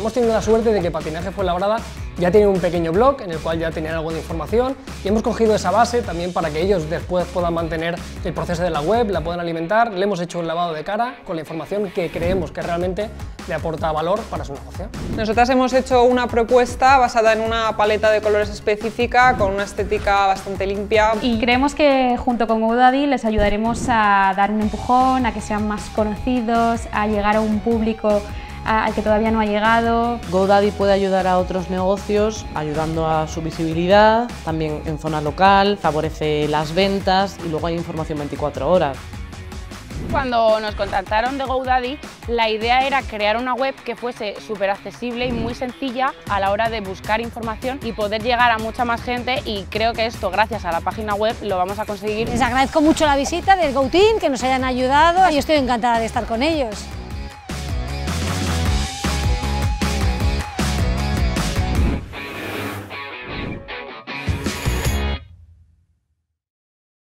Hemos tenido la suerte de que Patinaje Fuenlabrada ya tiene un pequeño blog en el cual ya tenían algo de información y hemos cogido esa base también para que ellos después puedan mantener el proceso de la web, la puedan alimentar, le hemos hecho un lavado de cara con la información que creemos que realmente le aporta valor para su negocio. Nosotras hemos hecho una propuesta basada en una paleta de colores específica con una estética bastante limpia. Y creemos que junto con GoDaddy les ayudaremos a dar un empujón, a que sean más conocidos, a llegar a un público al que todavía no ha llegado. GoDaddy puede ayudar a otros negocios ayudando a su visibilidad, también en zona local, favorece las ventas y luego hay información 24 horas. Cuando nos contactaron de GoDaddy, la idea era crear una web que fuese súper accesible y muy sencilla a la hora de buscar información y poder llegar a mucha más gente y creo que esto, gracias a la página web, lo vamos a conseguir. Les agradezco mucho la visita del GoTeam, que nos hayan ayudado y estoy encantada de estar con ellos.